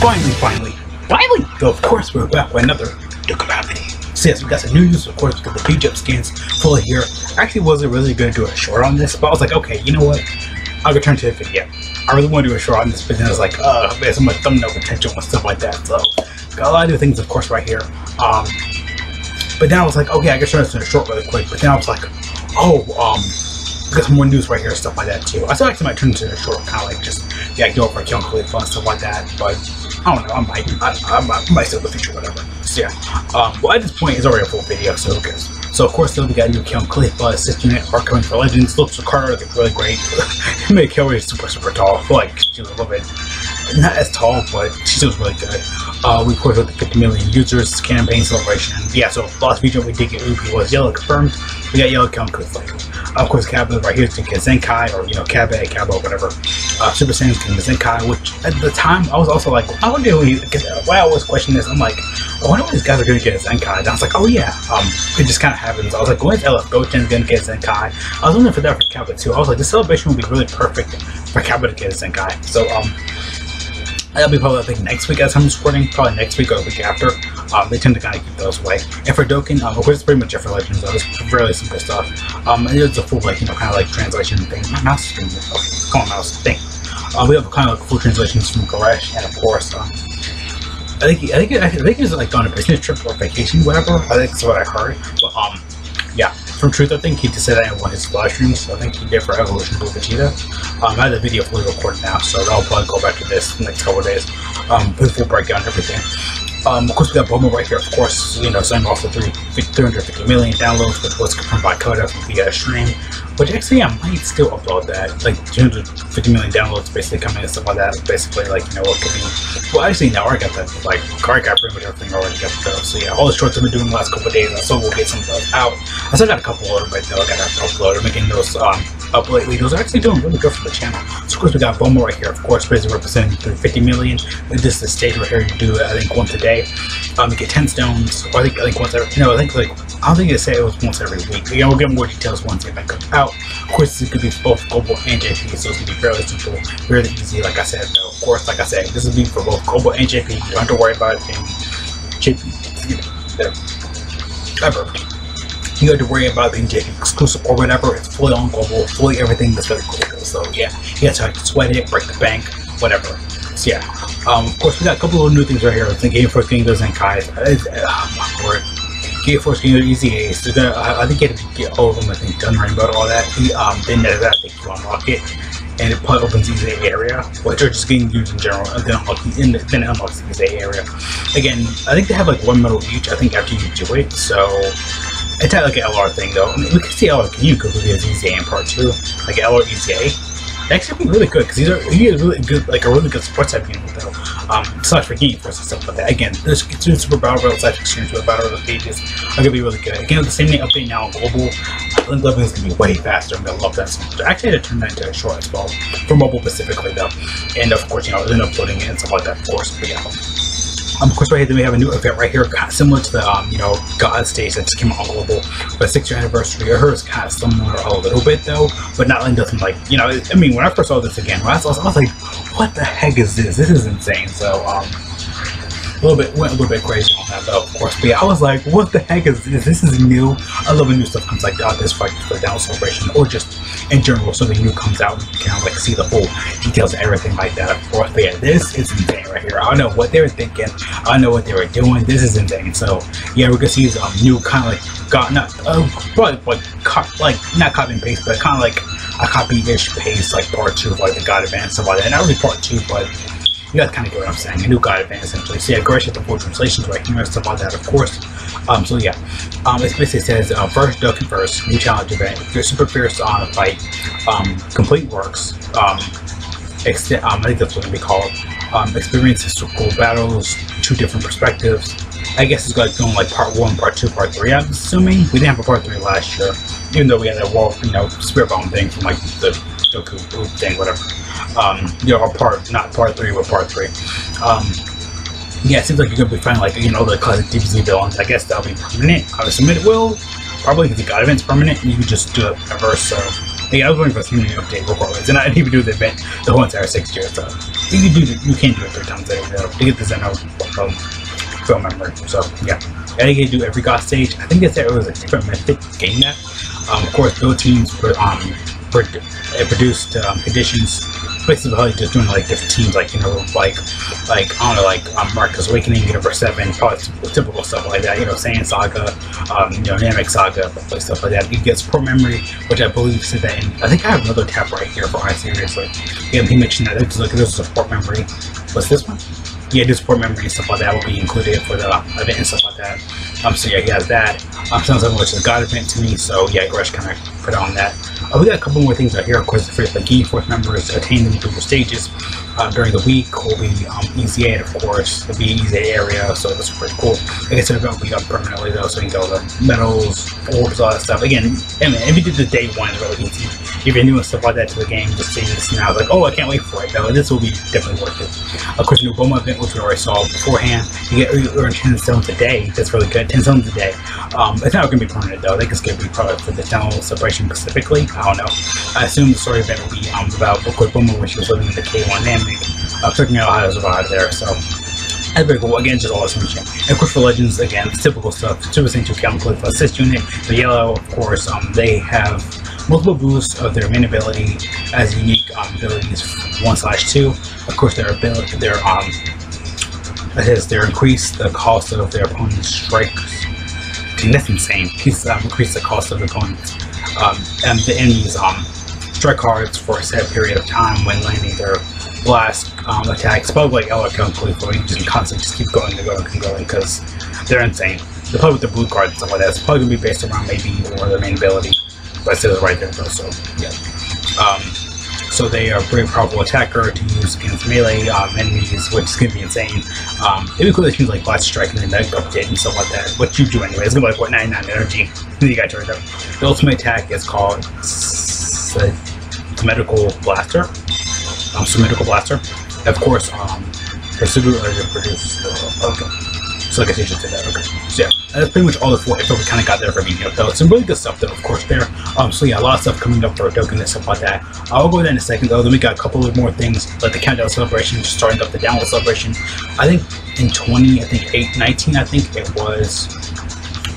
Finally, finally, finally! So of course we're back with another Dukality. So yes, we got some news, of course we got the up skins full here. I actually wasn't really gonna do a short on this, but I was like, okay, you know what? I'll return to the video. I really want to do a short on this, but then I was like, uh, there's so much thumbnail potential and stuff like that. So got a lot of new things of course right here. Um but then I was like, okay, I can turn this into a short really quick, but then I was like, oh, um got some more news right here, and stuff like that too. I still actually might turn into a short, kind of like just yeah, go over Killing Cliff and stuff like that. But I don't know, I might, I, I, might, I might still in the future, whatever. So yeah, um, well at this point it's already a full video, so who cares? So of course, still we got new Killing Cliff, uh, Sister Unit, Arc coming for Legends. Looks the Carter looks really great. Made Kill super super tall. Like she's a little bit not as tall, but she still really good. Uh, we of course with the 50 million users campaign celebration. Yeah, so last video we did get Ubi was yellow confirmed. We got yellow Killing Cliff later. Of course, Cabba right here is get Zenkai, or you know, Kabe, Kabo, whatever. Uh, Super Saiyan can Zenkai, which at the time I was also like, I wonder why I always question this. I'm like, I wonder when these guys are gonna get a Zenkai. And I was like, oh yeah, um, it just kind of happens. I was like, when's LF Gochen's gonna get a Zenkai? I was wondering for that for Cabba too. I was like, the celebration would be really perfect for Cabba to get a Zenkai. So um, That'll be probably I think next week as I'm recording, probably next week or the week after. They tend to kind of keep those away. And for Dokkan, um, of course, it's pretty much it for Legends. Though. It's really simple stuff. Um, and it's a full like you know kind of like translation thing. My mouse screen. Okay, come on, mouse thing. Uh, we have kind of like full translations from Goresh, and of course, um, I think I think I think he's like on a business trip or vacation, whatever. I think that's what I heard. But um, yeah, from Truth, I think he just said that in one of his live streams. I think he did for Evolution Blue Vegeta. Um, I have the video fully recorded now, so I'll probably go back to this in the next couple days. Um, with full breakdown and everything. Um, of course, we got Bulma right here, of course, you know, signing off the 350 million downloads which was confirmed by Coda from the stream. Which actually, I might still upload that. Like, 250 million downloads basically coming and stuff like that. Basically, like, you know, what could be. Well, actually, now I got that. Like, I got pretty much everything already got go. So, yeah, all the shorts I've been doing the last couple days, I still will get some of those out. I still got a couple more, but though I got to upload. I'm making those um, up lately. Those are actually doing really good for the channel. So, of course, we got Bulma right here, of course, basically representing 350 million. This is the stage right here. You do, I think, once a day. Um, you get 10 stones, or I think, I think once every, no, I think like, I don't think they say it was once every week. Again, we'll get more details once the event comes out. Of course, this could be both global and JP, so it's gonna be fairly simple, really easy. Like I said, though, of course, like I said, this will be for both global and JP. You don't have to worry about it being JP, you know, ever. You have to worry about being JP exclusive or whatever. It's fully on global, fully everything that's very cool. So yeah, you have to sweat it, break the bank, whatever. So yeah, um, of course we got a couple of new things right here. I think Ginyu Force getting those Zenkais. Oh my lord. Ginyu Force those easy A's. They're gonna, I, I think you have to get all of them. I think done rainbow and all that. Um, then there's that. I think you unlock it, and it probably opens Easy area, which are just getting used in general, and then unlock and then it unlocks the Easy area. Again, I think they have like one medal each. I think after you do it, so. It's not like an LR thing though. I mean, we can see LR can you because we have EZA in part two, like LR EZA actually really good because these are he is really good like a really good sports type game though. Um, slash for force and stuff like that. Again, this it's super battle royale slash experience with battle royale pages are gonna be really good. Again, the same thing update now on global. I think leveling is gonna be way faster. I'm gonna love that so much. I actually had to turn that into a short as well for mobile specifically though, and of course you know then uploading it and stuff like that. Of course, but yeah. Um, of course, right then we have a new event right here, similar to the, um, you know, God stage that just came out global, but six year anniversary. of hers kind of similar a little bit though, but not like nothing like, you know, I mean, when I first saw this again, when I saw I was like, what the heck is this? This is insane. So, um, a little bit went a little bit crazy on that though, of course. But yeah, I was like, what the heck is this? This is new. I love when new stuff comes like uh, this fight for the down celebration or just in general something new comes out you can like see the whole details and everything like that, of course. But yeah, this is insane right here. I don't know what they were thinking. I know what they were doing. This is insane. So yeah, we're gonna see um new kind of like got not uh, probably like like not copy and paste, but kind of like a copy-ish paste like part two of like the God Advance like that. Not really part two, but you guys kind of get what I'm saying. A new God Advance essentially. So yeah, Grace the full translations right here and stuff like that, of course. Um, so yeah, um, it basically says uh, first Dokkan first new challenge event. If you're super fierce on a fight, um, complete works. Um, extent, um, I think that's what it'll be called. Um, experience historical battles, two different perspectives. I guess it's like going like part one, part two, part three. I'm assuming we didn't have a part three last year, even though we had that wall, you know, spirit bomb thing from like the Doku thing, whatever. Um, you know, part not part three, but part three. Um, yeah, it seems like you're gonna be finding like you know the classic DBZ villains. I guess that'll be permanent. I assume it will. Probably because the God event's permanent, and you can just do it reverse. So Yeah, I was waiting for a new update regardless, and I didn't even do the event the whole entire six years. So you can do the, you can do it three times a day to get the Xeno um, film memory. So yeah, I think you do every god stage. I think they said it was a different method to gain that. Um, of course, build teams for um, produced um, conditions basically probably just doing like different teams, like you know, like like I don't know, like um, Marcus Awakening, Universe Seven, probably typical stuff like that. You know, Saiyan Saga, um, you know, Namek Saga, stuff like that. He gets pro memory, which I believe said that. In, I think I have another tab right here for I seriously. Yeah, he mentioned that. It's like there's a support memory. What's this one? Yeah, this support memory and stuff like that will be included for the event and stuff like that. Um, so yeah, he has that. Um, sounds like which is a god event to me. So yeah, Gresh kind of on that. Uh, we got a couple more things out here. Of course, the Ginyu Force members attain individual stages uh, during the week will be um, easy of course. It'll be easy area, so that's pretty cool. I said, it will be up permanently though, so you can go the medals, orbs, all that stuff. Again, I mean, if you did the day one, it's really easy. If you're doing stuff like that to the game, just seeing this now, like, oh, I can't wait for it. Though this will be definitely worth it. Of course, new Bulma event, which we already saw beforehand, you get you earn 10 stones a day. That's really good. 10 stones a day. Um, it's not going to be permanent though. I think it's going to be probably for the channel celebration specifically. I don't know. I assume the story event will be um, about Bookwood Boomer when she was living in the K1 Namek, uh, figuring out how to survive there. So that's very cool. Again, just awesome shit. And of course, for Legends, again, typical stuff. Saiyan 2 Count for Assist Unit. The Yellow, of course, um, they have multiple boosts of their main ability as unique um, abilities 1 slash 2. Of course, their ability, their, um, that is, their increase the cost of their opponent's strikes. And that's insane. He's um, increase the cost of the opponent's um, and the enemy's um, strike cards for a set period of time when landing their blast um, attacks. Probably like Electron Polyphony, you just constantly just keep going and going and going because they're insane. The play with the blue cards and stuff like that. It's probably gonna be based around maybe or their main ability. But I said it right there though, so yeah. Um, so they are a very powerful attacker to use against melee um, enemies, which is to be insane. Um, it'd be cool if you like Blast Strike and then that update and stuff like that. What you do anyway, it's going to be like, what, 99 energy? You got turned up. The ultimate attack is called Symmetrical Blaster. Um, Symmetrical Blaster. Of course, um, produce. Uh, okay. So I guess you should say that. Okay. So yeah, that's pretty much all the four info we kind of got there for me. You know, some really good stuff though, of course, there. Um, so yeah, a lot of stuff coming up for Dokkan and stuff like that. I'll go there in a second though. Then we got a couple of more things like the countdown celebration, starting up the download celebration. I think in 20, I think 8, 19, I think it was.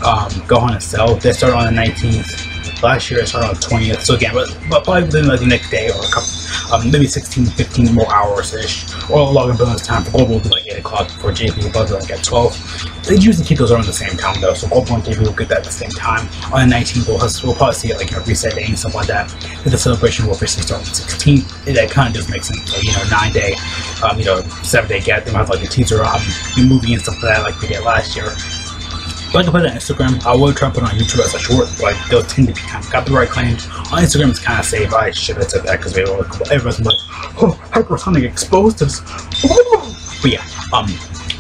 Um, go on and sell. They started on the 19th last year it started on the 20th so again but, but probably within like the next day or a couple um, maybe 16 15 more hours ish or a login bonus time for global will be like 8 o'clock for JP above like at 12 they usually keep those around the same time though so global and JP will get that at the same time. On the 19th we'll, we'll probably see it like a reset day and stuff like that. If the celebration will officially start on the 16th that kind of just makes sense so you know 9 day um, you know 7 day gap they might have like a teaser um, movie and stuff like that like we did last year like I put on Instagram, I will try to put it on YouTube as a short, but they'll tend to be kind of copyright claims. On Instagram, it's kind of safe. I should have said that because everyone's like, oh, Hypersonic explosives. But yeah, um,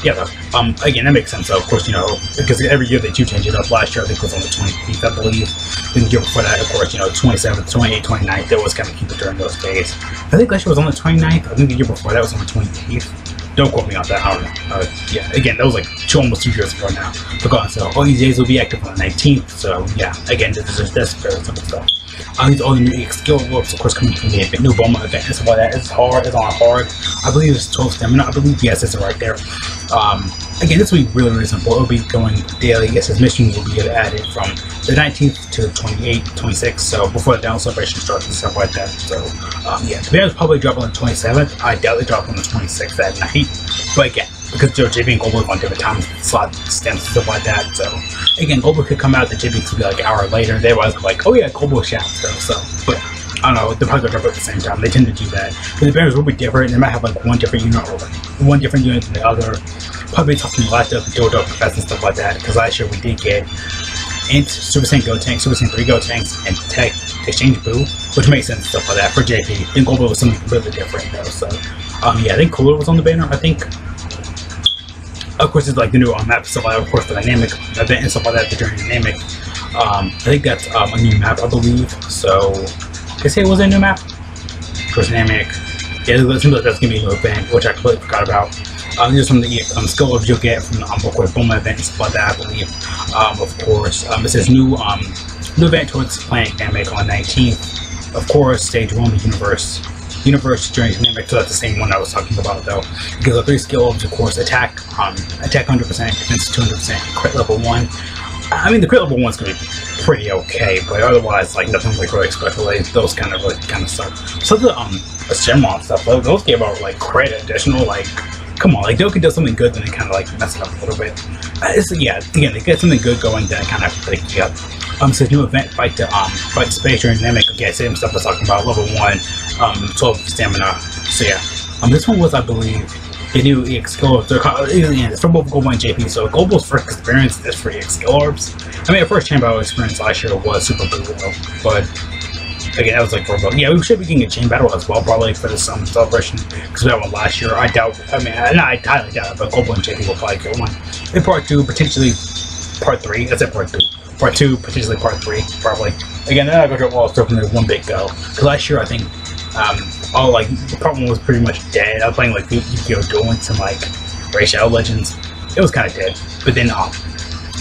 yeah, um, again, that makes sense. So, of course, you know, because every year they do change it up. Last year, I think it was on the 28th, I believe. Then the year before that, of course, you know, 27th, 28th, 29th, they always kind of keep it during those days. I think last year was on the 29th. I think the year before that was on the 28th. Don't quote me on that. I don't know. Uh, yeah, again, that was like two, almost two years ago now. Forgotten. So all these days will be active on the 19th. So yeah, again, this is that's very simple stuff. Uh, all the new skill works, of course, coming from the new Bulma event and like that. It's hard. It's on hard. I believe it's 12 stamina. I believe yes, it's right there. Um, again, this will be really, really simple. It'll be going daily. Yes, his missions will be added from the 19th to the 28th, 26th. So before the down celebration starts and stuff like that. So um, yeah, the video is probably drop on the 27th. I doubt they drop on the 26th that night. But again, because JB and Goldberg on different time slot stamps and stuff like that. So again, Goldberg could come out, the JB could be like an hour later. They was like, oh yeah, Goldberg shout. So, but I don't know, they're probably gonna drop at the same time. They tend to do that. But the banners will be different. They might have like one different unit or like one different unit than the other. Probably talking a last up, Dodo Professor and stuff like that. Because last year we did get Int, Super Saiyan tank, Super Saiyan 3 Gotenks, and Tech Exchange Boo, which makes sense stuff like that for JP. I think Goldberg was something completely different though. So um yeah, I think Cooler was on the banner, I think. Of course, it's like the new um, map stuff like, of course, the dynamic event and stuff like that, the journey dynamic. Um, I think that's um, a new map, I believe. So, I say it was a new map. Of course, dynamic. Yeah, it seems like that's gonna be a new event, which I completely forgot about. Um, some of the um, skill you'll get from the um, of Bulma event and stuff like that, I believe. Um, of course, um, it says new um, new event towards Planet Dynamic on 19th. of course, stage one, the universe. Universe Journey Dynamic, so that's the same one I was talking about though. Because the three skills, of course, attack, um, attack 100%, defense 200%, crit level 1. I mean, the crit level one's gonna be pretty okay, but otherwise, like nothing like really special. Like, those kind of really kind of suck. So the um, Shenmue stuff, those gave out like crit additional. Like, come on, like Doki does something good, then they kind of like mess it up a little bit. Uh, it's, yeah, again, they get something good going, then kind of like yeah. Um, so new event, fight the um, fight the space dynamic. Okay, same stuff I was talking about. Level one, um, 12 stamina. So yeah, um, this one was, I believe, the new EX orbs. They're it's from both Global and JP. So Global's first experience is for EX orbs. I mean, our first chamber experience last year was Super Blue Willow, but again, that was like for both. Yeah, we should be getting a chain battle as well, probably for the some celebration because we had one last year. I doubt. I mean, I, I highly doubt it, but Global and will probably get one in part two, potentially part three. That's it, part two. Part two, potentially part three, probably. Again, they're not going to all stuff in one big go. Because last year, I think um, all like the problem was pretty much dead. I was playing like Yu-Gi-Oh! Duel and like Raid Shadow Legends. It was kind of dead, but then um,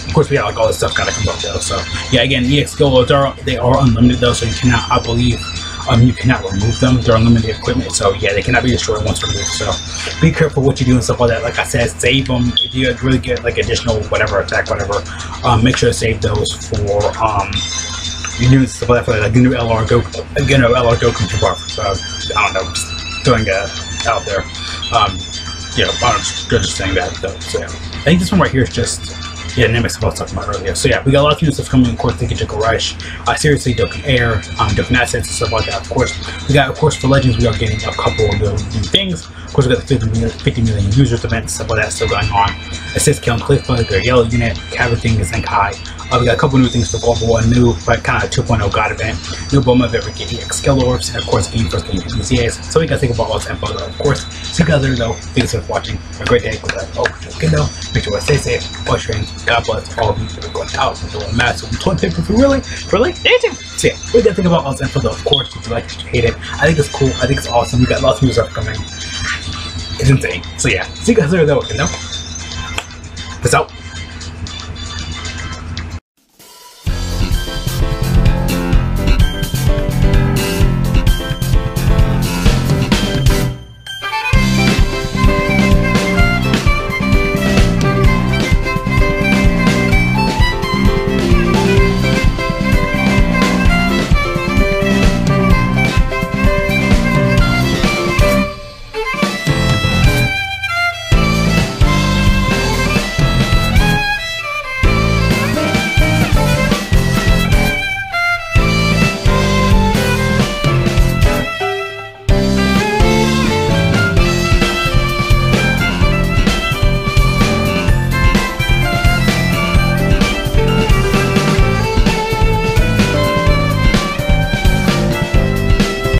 of course we got like all this stuff of come up though. So yeah, again, EX skills are they are unlimited though, so you cannot, I believe, um, you cannot remove them. They're unlimited equipment, so yeah, they cannot be destroyed once removed. So be careful what you do and stuff like that. Like I said, save them if you really get like additional whatever attack, whatever. Um, make sure to save those for um you do stuff like that for like a new LR Goku, again, a LR Goku to bar. So I don't know, just throwing it out there. Um, yeah, I'm just, just saying that though. So yeah. I think this one right here is just yeah, Nimbus I was talking about earlier. So yeah, we got a lot of new stuff coming. Of course, Thinking Joker Rush, uh, seriously, Dokkan Air, um, Dokkan Assets, and stuff like that. Of course, we got of course for Legends, we are getting a couple of new things. Of course, we got the 50 million, 50 million users event, stuff like that still going on. Assist Kill and Cliffbug, their Yellow Unit, is Zenkai. Uh, we got a couple new things for Global, a new like kind of 2.0 God event, new Bulma of every EX and of course, Game First Game BCAs. So we got to think about all that info though. Of course, see you guys later though. Thanks for watching. Have a great day. Good luck. Oh, good though. Make sure to stay safe, wash your hands. God bless all of you that are going out and doing massive toilet paper for really, really, anything. So yeah, we got to think about all that info though. Of course, if you like it, if you hate it, I think it's cool. I think it's awesome. We got lots of new stuff coming. It's insane. So yeah, see you guys later though. You know. Peace out.